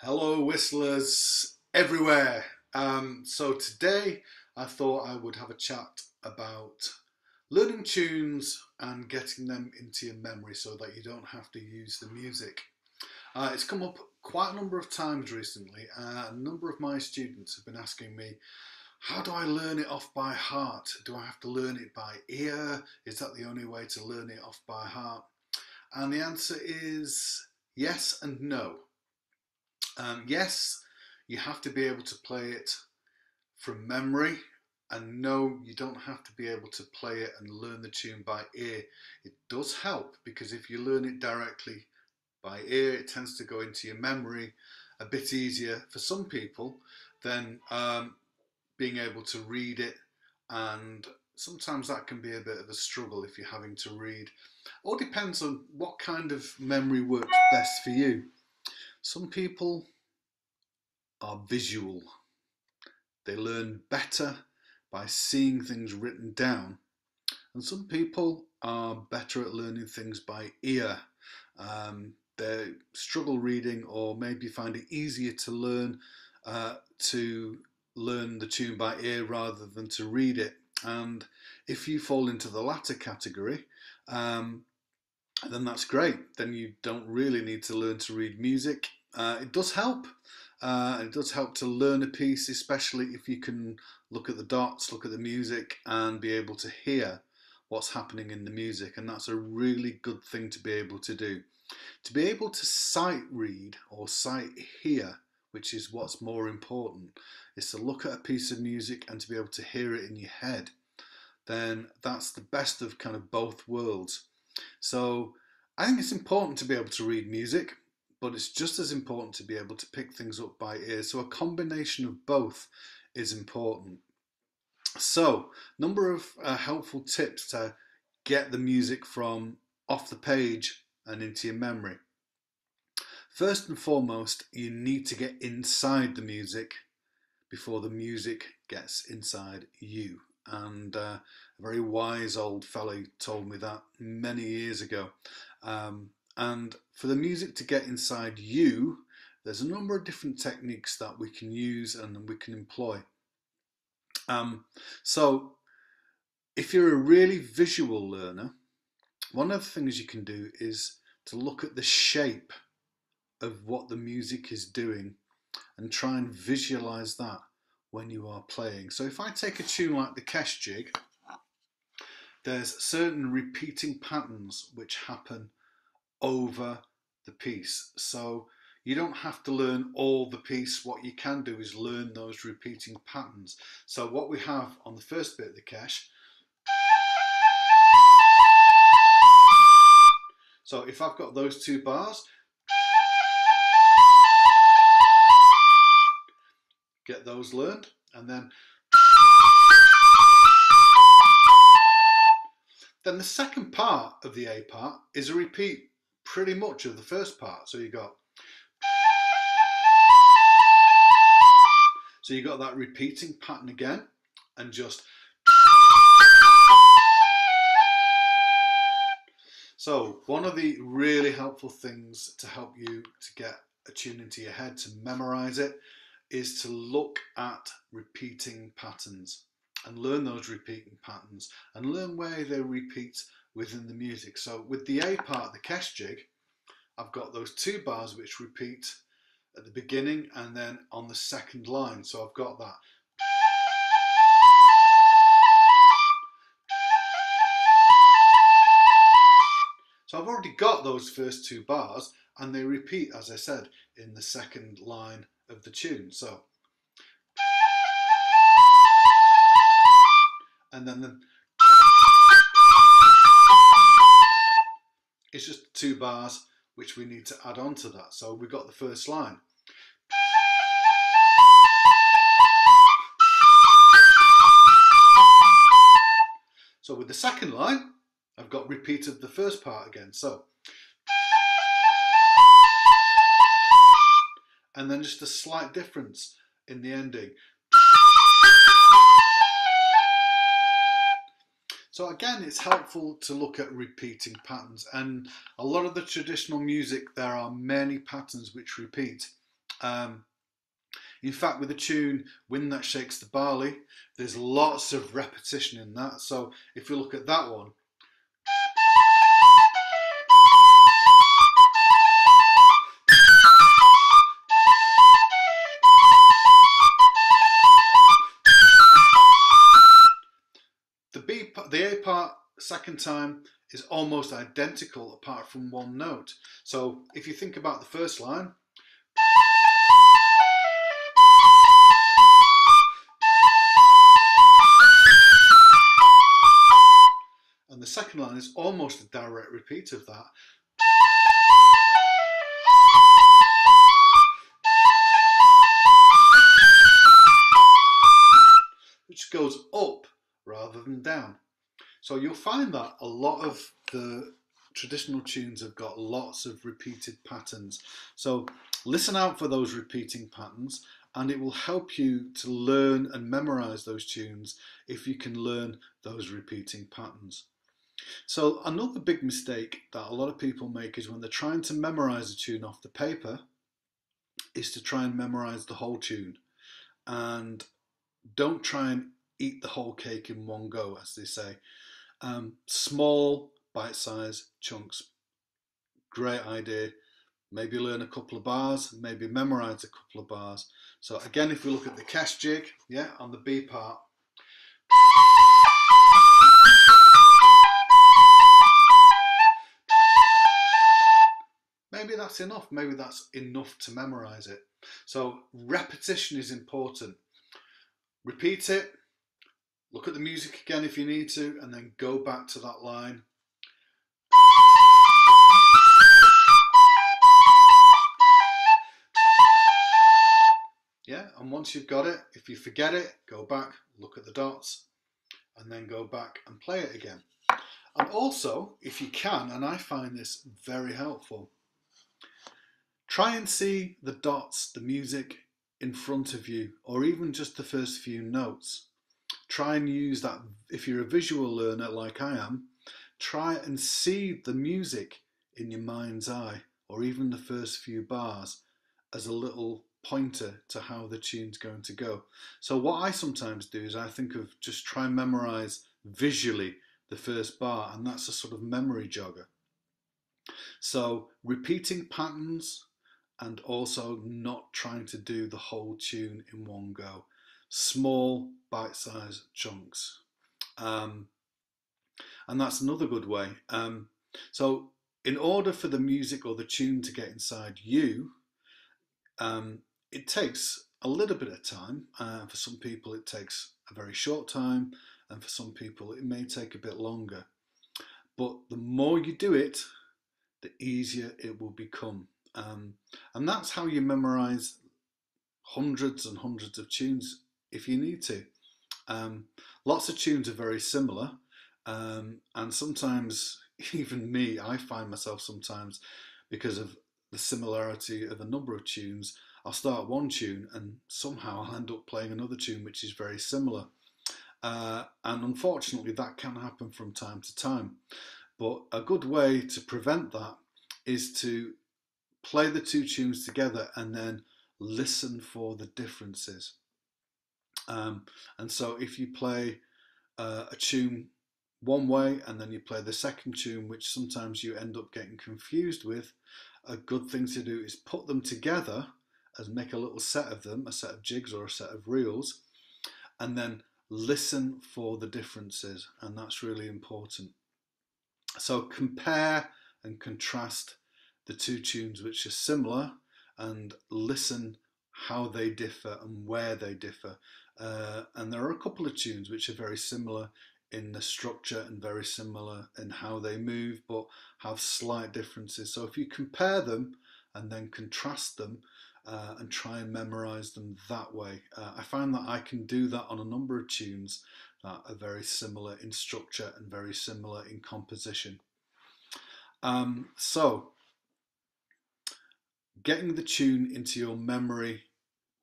Hello, whistlers everywhere. Um, so today I thought I would have a chat about learning tunes and getting them into your memory so that you don't have to use the music. Uh, it's come up quite a number of times recently. Uh, a number of my students have been asking me, how do I learn it off by heart? Do I have to learn it by ear? Is that the only way to learn it off by heart? And the answer is yes and no. Um, yes, you have to be able to play it from memory, and no, you don't have to be able to play it and learn the tune by ear. It does help because if you learn it directly by ear, it tends to go into your memory a bit easier for some people than um, being able to read it and sometimes that can be a bit of a struggle if you're having to read. All depends on what kind of memory works best for you. Some people are visual. They learn better by seeing things written down. And some people are better at learning things by ear. Um, they struggle reading or maybe find it easier to learn uh, to learn the tune by ear rather than to read it. And if you fall into the latter category, um, then that's great. Then you don't really need to learn to read music. Uh, it does help. Uh, it does help to learn a piece, especially if you can look at the dots, look at the music, and be able to hear what's happening in the music. And that's a really good thing to be able to do. To be able to sight read or sight hear, which is what's more important, is to look at a piece of music and to be able to hear it in your head. Then that's the best of kind of both worlds. So I think it's important to be able to read music, but it's just as important to be able to pick things up by ear. So a combination of both is important. So, number of uh, helpful tips to get the music from off the page and into your memory. First and foremost, you need to get inside the music before the music gets inside you. And uh, a very wise old fellow told me that many years ago. Um, and for the music to get inside you, there's a number of different techniques that we can use and we can employ. Um, so, if you're a really visual learner, one of the things you can do is to look at the shape of what the music is doing and try and visualize that when you are playing. So if I take a tune like the Kesh Jig, there's certain repeating patterns which happen over the piece. So you don't have to learn all the piece. What you can do is learn those repeating patterns. So what we have on the first bit of the Kesh, so if I've got those two bars, get those learned and then then the second part of the A part is a repeat pretty much of the first part. So you got so you got that repeating pattern again and just so one of the really helpful things to help you to get a tune into your head to memorize it is to look at repeating patterns and learn those repeating patterns and learn where they repeat within the music. So with the A part, the Kesh jig, I've got those two bars which repeat at the beginning and then on the second line. So I've got that. So I've already got those first two bars and they repeat, as I said, in the second line the tune. So, and then the, it's just two bars which we need to add on to that. So we've got the first line. So with the second line, I've got repeated the first part again. So and then just a slight difference in the ending. So again, it's helpful to look at repeating patterns and a lot of the traditional music, there are many patterns which repeat. Um, in fact, with the tune Wind That Shakes the Barley, there's lots of repetition in that. So if you look at that one, the A part second time is almost identical apart from one note. So if you think about the first line, and the second line is almost a direct repeat of that. Which goes up rather than down. So you'll find that a lot of the traditional tunes have got lots of repeated patterns. So listen out for those repeating patterns and it will help you to learn and memorize those tunes if you can learn those repeating patterns. So another big mistake that a lot of people make is when they're trying to memorize a tune off the paper is to try and memorize the whole tune and don't try and eat the whole cake in one go, as they say. Um, small, bite-sized chunks. Great idea. Maybe learn a couple of bars, maybe memorize a couple of bars. So again, if we look at the Kesh jig, yeah, on the B part. Maybe that's enough. Maybe that's enough to memorize it. So repetition is important. Repeat it, Look at the music again if you need to, and then go back to that line. Yeah, and once you've got it, if you forget it, go back, look at the dots, and then go back and play it again. And also, if you can, and I find this very helpful, try and see the dots, the music in front of you, or even just the first few notes try and use that if you're a visual learner like I am try and see the music in your mind's eye or even the first few bars as a little pointer to how the tune's going to go. So what I sometimes do is I think of just try and memorize visually the first bar and that's a sort of memory jogger. So repeating patterns and also not trying to do the whole tune in one go small bite-sized chunks. Um, and that's another good way. Um, so in order for the music or the tune to get inside you, um, it takes a little bit of time. Uh, for some people, it takes a very short time, and for some people, it may take a bit longer. But the more you do it, the easier it will become. Um, and that's how you memorize hundreds and hundreds of tunes if you need to. Um, lots of tunes are very similar, um, and sometimes even me, I find myself sometimes because of the similarity of a number of tunes, I'll start one tune and somehow I'll end up playing another tune which is very similar. Uh, and unfortunately, that can happen from time to time. But a good way to prevent that is to play the two tunes together and then listen for the differences. Um, and so if you play uh, a tune one way and then you play the second tune, which sometimes you end up getting confused with, a good thing to do is put them together and make a little set of them, a set of jigs or a set of reels, and then listen for the differences, and that's really important. So compare and contrast the two tunes which are similar and listen how they differ and where they differ. Uh, and there are a couple of tunes which are very similar in the structure and very similar in how they move, but have slight differences. So if you compare them and then contrast them uh, and try and memorize them that way, uh, I find that I can do that on a number of tunes that are very similar in structure and very similar in composition. Um, so getting the tune into your memory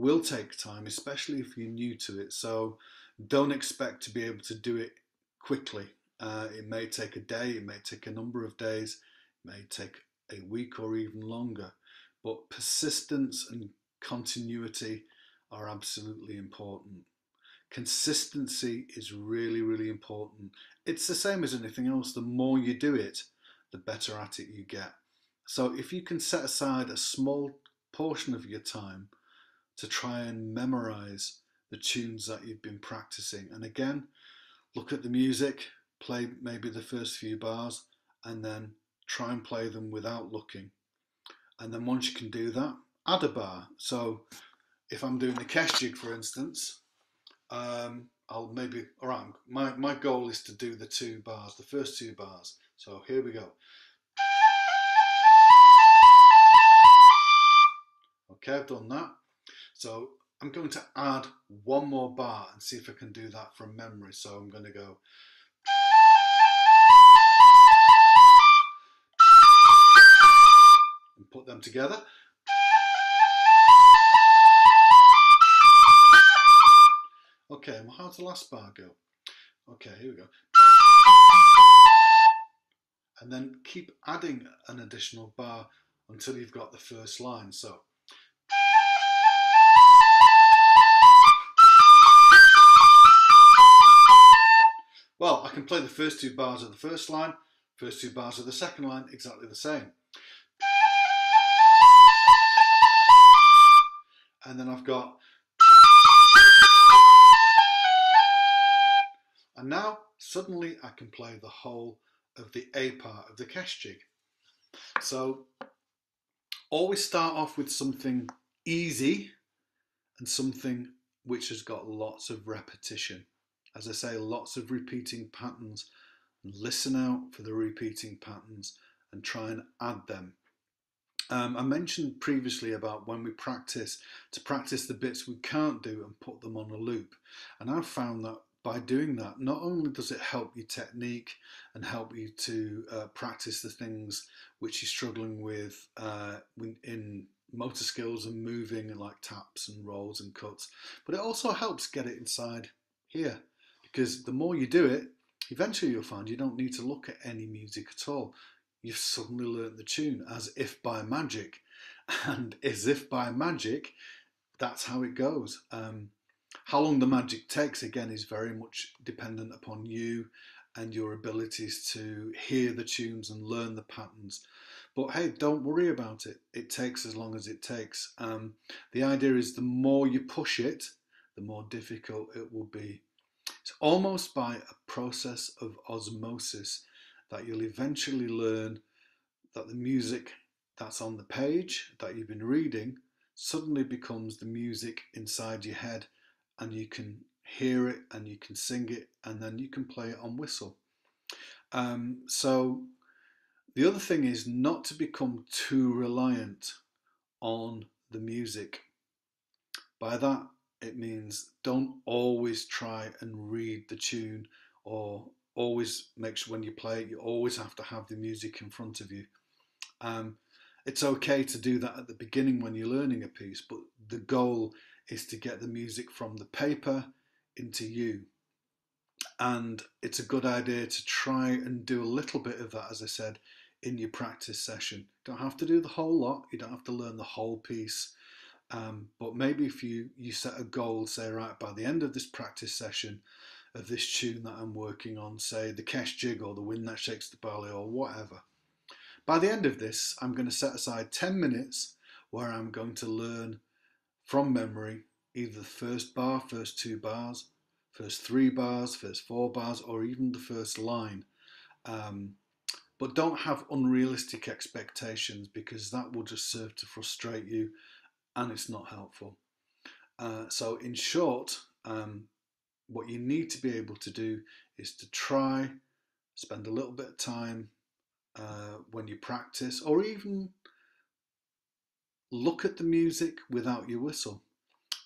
will take time, especially if you're new to it. So don't expect to be able to do it quickly. Uh, it may take a day, it may take a number of days, it may take a week or even longer. But persistence and continuity are absolutely important. Consistency is really, really important. It's the same as anything else. The more you do it, the better at it you get. So if you can set aside a small portion of your time to try and memorize the tunes that you've been practicing, and again, look at the music, play maybe the first few bars, and then try and play them without looking. And then once you can do that, add a bar. So if I'm doing the Kesh jig, for instance, um, I'll maybe, all right, my, my goal is to do the two bars, the first two bars. So here we go. Okay, I've done that. So I'm going to add one more bar and see if I can do that from memory. So I'm going to go. And put them together. Okay, well, how's the last bar go? Okay, here we go. And then keep adding an additional bar until you've got the first line. So. Well, I can play the first two bars of the first line, first two bars of the second line, exactly the same. And then I've got And now suddenly I can play the whole of the A part of the Kesh jig. So always start off with something easy and something which has got lots of repetition. As I say, lots of repeating patterns. Listen out for the repeating patterns and try and add them. Um, I mentioned previously about when we practice to practice the bits we can't do and put them on a loop. And I've found that by doing that, not only does it help your technique and help you to uh, practice the things which you're struggling with uh, in motor skills and moving like taps and rolls and cuts, but it also helps get it inside here because the more you do it, eventually you'll find you don't need to look at any music at all. You've suddenly learnt the tune as if by magic, and as if by magic, that's how it goes. Um, how long the magic takes, again, is very much dependent upon you and your abilities to hear the tunes and learn the patterns. But hey, don't worry about it. It takes as long as it takes. Um, the idea is the more you push it, the more difficult it will be. It's almost by a process of osmosis that you'll eventually learn that the music that's on the page that you've been reading suddenly becomes the music inside your head and you can hear it and you can sing it and then you can play it on whistle. Um, so the other thing is not to become too reliant on the music. By that, it means don't always try and read the tune or always make sure when you play it, you always have to have the music in front of you. Um, it's okay to do that at the beginning when you're learning a piece, but the goal is to get the music from the paper into you. And it's a good idea to try and do a little bit of that, as I said, in your practice session. Don't have to do the whole lot, you don't have to learn the whole piece. Um, but maybe if you, you set a goal, say, right, by the end of this practice session of this tune that I'm working on, say the Kesh Jig or the Wind That Shakes the Barley or whatever, by the end of this, I'm going to set aside 10 minutes where I'm going to learn from memory either the first bar, first two bars, first three bars, first four bars, or even the first line. Um, but don't have unrealistic expectations because that will just serve to frustrate you and it's not helpful. Uh, so, in short, um, what you need to be able to do is to try, spend a little bit of time uh, when you practice, or even look at the music without your whistle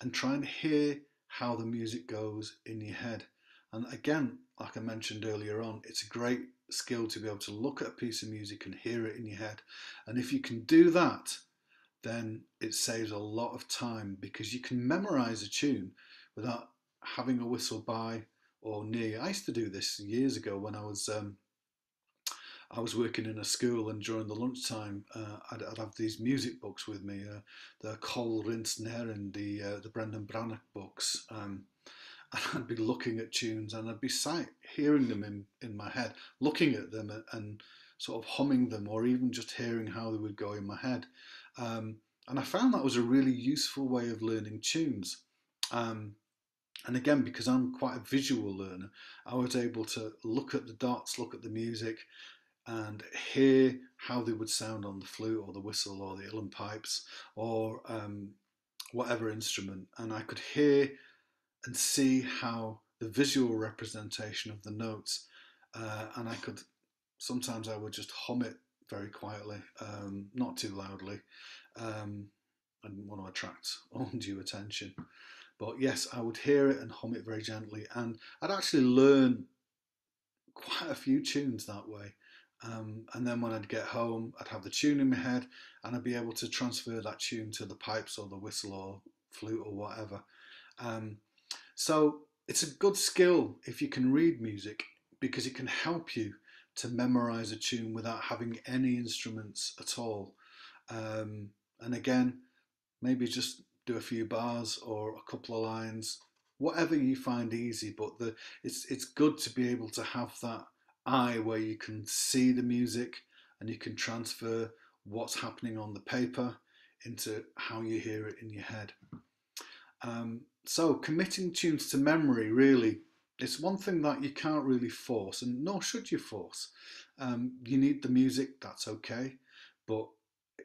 and try and hear how the music goes in your head. And again, like I mentioned earlier on, it's a great skill to be able to look at a piece of music and hear it in your head. And if you can do that, then it saves a lot of time because you can memorize a tune without having a whistle by or near. I used to do this years ago when I was um, I was working in a school, and during the lunchtime, uh, I'd, I'd, have these music books with me, uh, the Ceol Rince na and the uh, the Brendan Breathnach books. Um, and I'd be looking at tunes, and I'd be sight, hearing them in, in my head, looking at them, and, and, sort of humming them, or even just hearing how they would go in my head. Um, and I found that was a really useful way of learning tunes. Um, and again, because I'm quite a visual learner, I was able to look at the dots, look at the music, and hear how they would sound on the flute or the whistle or the uilleann pipes or um, whatever instrument. And I could hear and see how the visual representation of the notes, uh, and I could sometimes I would just hum it very quietly, um, not too loudly. Um, I didn't want to attract undue attention. But yes, I would hear it and hum it very gently, and I'd actually learn quite a few tunes that way. Um, and then when I'd get home, I'd have the tune in my head, and I'd be able to transfer that tune to the pipes or the whistle or flute or whatever. Um, so it's a good skill if you can read music because it can help you to memorize a tune without having any instruments at all. Um, and again, maybe just do a few bars or a couple of lines, whatever you find easy. But the, it's it's good to be able to have that eye where you can see the music and you can transfer what's happening on the paper into how you hear it in your head. Um, so committing tunes to memory really it's one thing that you can't really force, and nor should you force. Um, you need the music, that's okay, but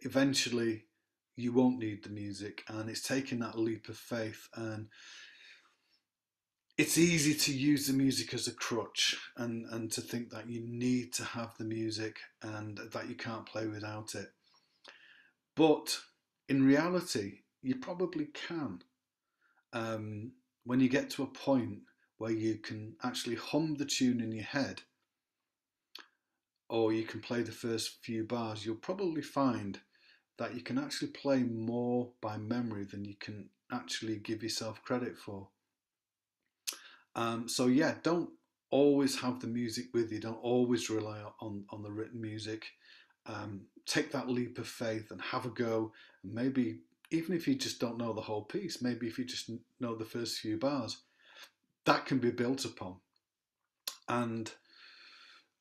eventually you won't need the music, and it's taking that leap of faith. And it's easy to use the music as a crutch and, and to think that you need to have the music and that you can't play without it. But in reality, you probably can. Um, when you get to a point where you can actually hum the tune in your head or you can play the first few bars, you'll probably find that you can actually play more by memory than you can actually give yourself credit for. Um, so yeah, don't always have the music with you. Don't always rely on on the written music. Um, take that leap of faith and have a go. Maybe even if you just don't know the whole piece, maybe if you just know the first few bars, that can be built upon. And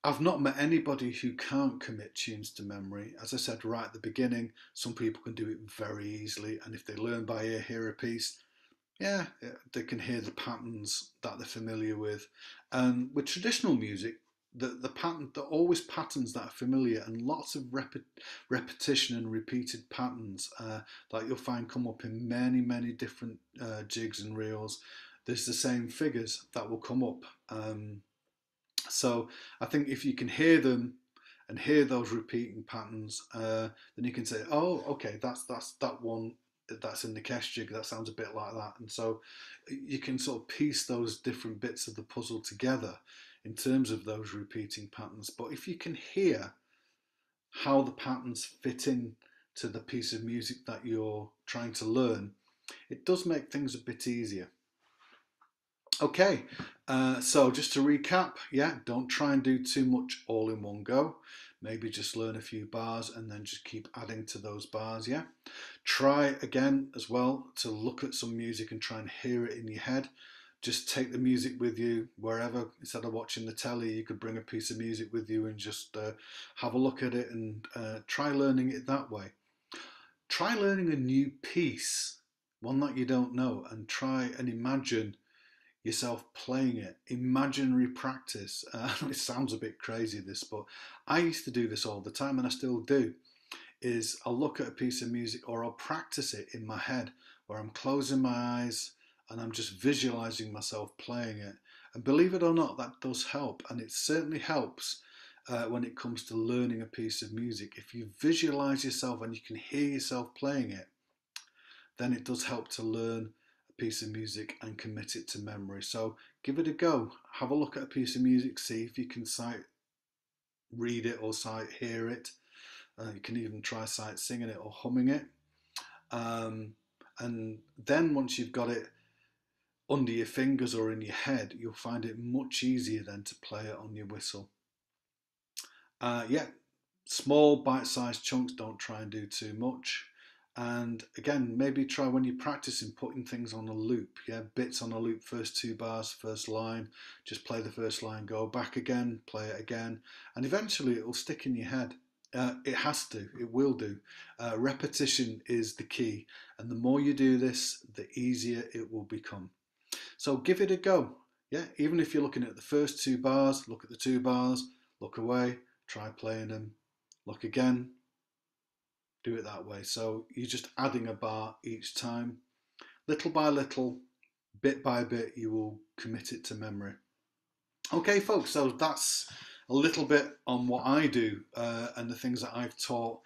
I've not met anybody who can't commit tunes to memory. As I said right at the beginning, some people can do it very easily, and if they learn by ear, hear a piece, yeah, they can hear the patterns that they're familiar with. And with traditional music, the the pattern, there are always patterns that are familiar, and lots of rep- repetition and repeated patterns uh, that you'll find come up in many, many different uh, jigs and reels there's the same figures that will come up. Um, so I think if you can hear them and hear those repeating patterns, uh, then you can say, oh, okay, that's that's that one that's in the Kesh jig. That sounds a bit like that, and so you can sort of piece those different bits of the puzzle together in terms of those repeating patterns. But if you can hear how the patterns fit in to the piece of music that you're trying to learn, it does make things a bit easier. Okay, uh, so just to recap, yeah, don't try and do too much all in one go. Maybe just learn a few bars and then just keep adding to those bars, yeah. Try again as well to look at some music and try and hear it in your head. Just take the music with you wherever. Instead of watching the telly, you could bring a piece of music with you and just uh, have a look at it and uh, try learning it that way. Try learning a new piece, one that you don't know, and try and imagine yourself playing it. Imaginary practice. Uh, it sounds a bit crazy, this, but I used to do this all the time, and I still do. Is I'll look at a piece of music or I'll practice it in my head, where I'm closing my eyes and I'm just visualizing myself playing it. And believe it or not, that does help, and it certainly helps. Uh, when it comes to learning a piece of music, if you visualize yourself and you can hear yourself playing it, then it does help to learn piece of music and commit it to memory. So give it a go. Have a look at a piece of music, see if you can sight read it or sight hear it. Uh, you can even try sight singing it or humming it. Um, and then once you've got it under your fingers or in your head, you'll find it much easier then to play it on your whistle. Uh, yeah, small bite-sized chunks, don't try and do too much. And again, maybe try when you're practicing putting things on a loop. Yeah, bits on a loop, first two bars, first line. Just play the first line, go back again, play it again, and eventually it will stick in your head. Uh, it has to, it will do. Uh, repetition is the key, and the more you do this, the easier it will become. So give it a go. Yeah, even if you're looking at the first two bars, look at the two bars, look away, try playing them, look again, do it that way. So you're just adding a bar each time. Little by little, bit by bit, you will commit it to memory. Okay, folks, so that's a little bit on what I do uh, and the things that I've taught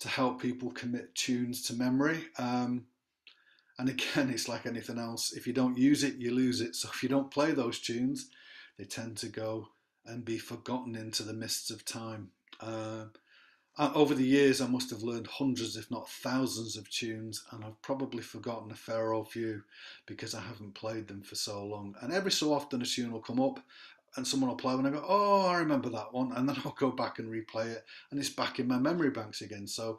to help people commit tunes to memory. Um, and again, it's like anything else. If you don't use it, you lose it. So if you don't play those tunes, they tend to go and be forgotten into the mists of time. Uh, Uh, over the years, I must have learned hundreds, if not thousands, of tunes, and I've probably forgotten a fair old few because I haven't played them for so long. And every so often, a tune will come up, and someone will play and I go, "Oh, I remember that one," and then I'll go back and replay it, and it's back in my memory banks again. So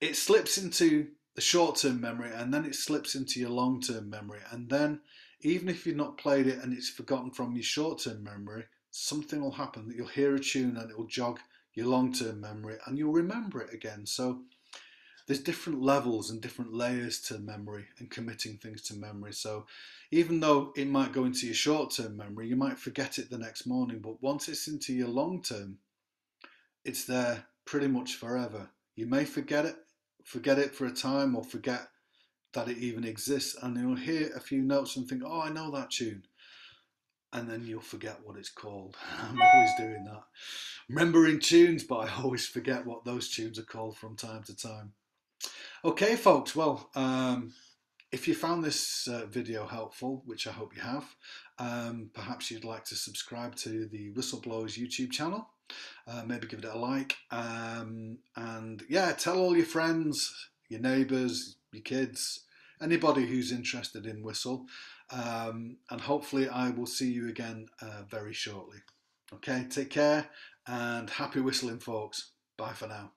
it slips into the short-term memory, and then it slips into your long-term memory, and then even if you've not played it and it's forgotten from your short-term memory, something will happen that you'll hear a tune and it will jog your long-term memory and you'll remember it again. So there's different levels and different layers to memory and committing things to memory. So even though it might go into your short-term memory, you might forget it the next morning, but once it's into your long-term, it's there pretty much forever. You may forget it, forget it for a time or forget that it even exists and you'll hear a few notes and think, oh, I know that tune and then you'll forget what it's called. I'm always doing that. Remembering tunes, but I always forget what those tunes are called from time to time. Okay, folks, well, um, if you found this uh, video helpful, which I hope you have, um, perhaps you'd like to subscribe to the Whistleblowers YouTube channel. Uh, maybe give it a like. Um, and yeah, tell all your friends, your neighbours, your kids, anybody who's interested in whistle. Um, and hopefully I will see you again uh, very shortly. Okay, take care and happy whistling, folks. Bye for now.